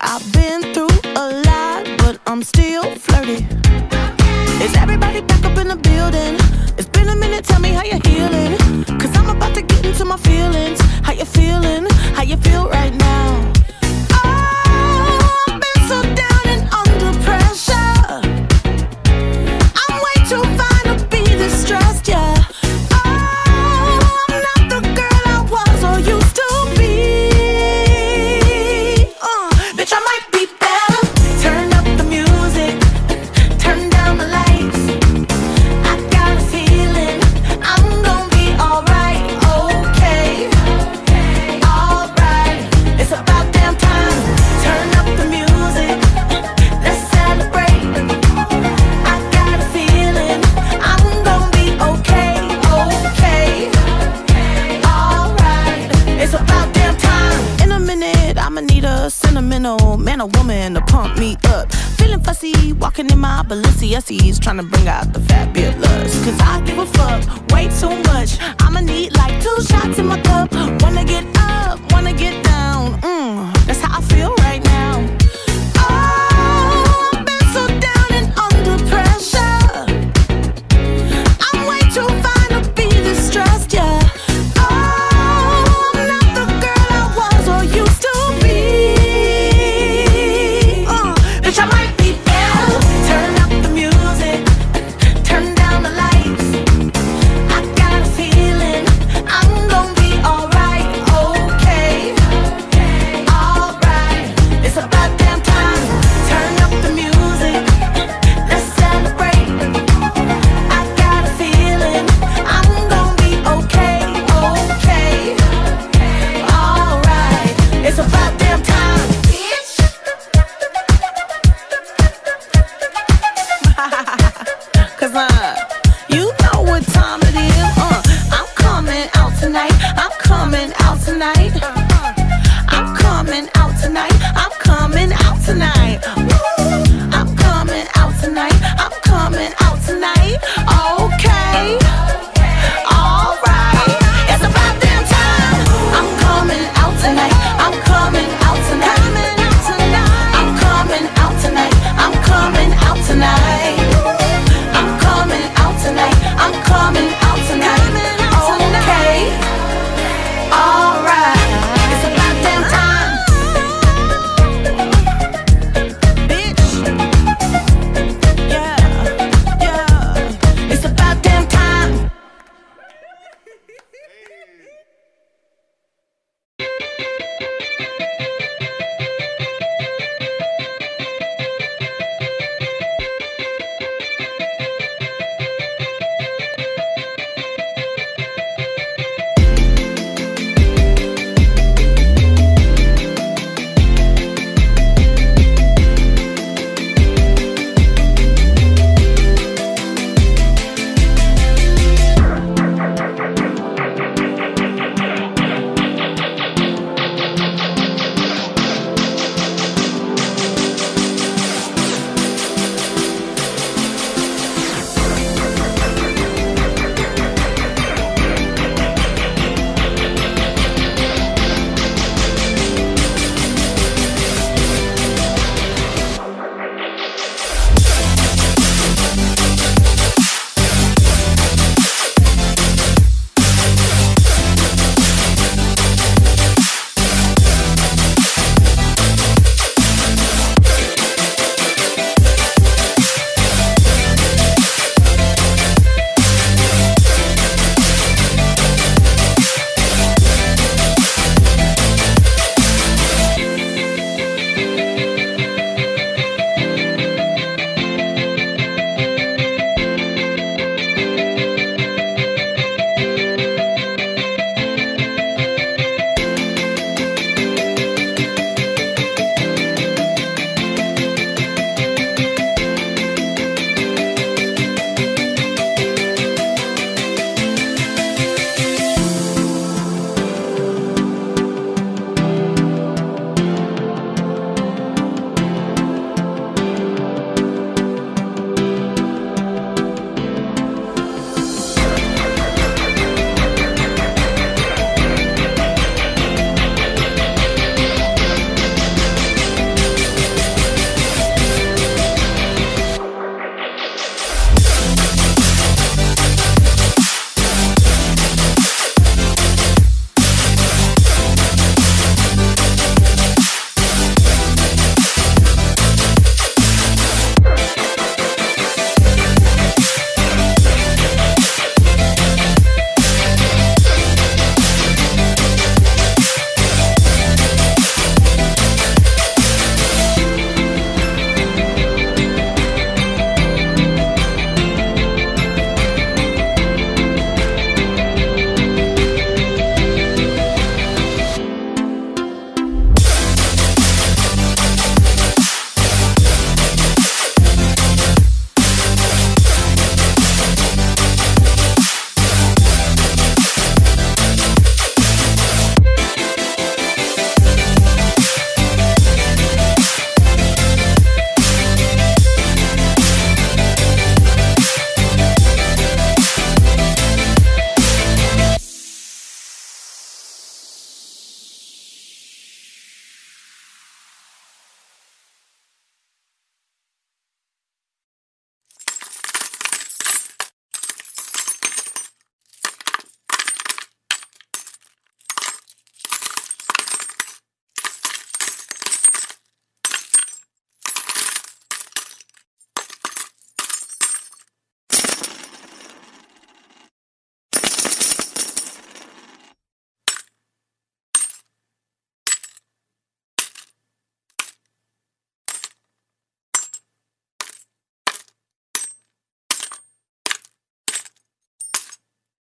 I've a woman to pump me up. Feeling fussy, walking in my Balenciagas, trying to bring out the fabulous. Cause I give a fuck way too much. I'ma need like two shots in my cup. Wanna get up, wanna get down. Mm.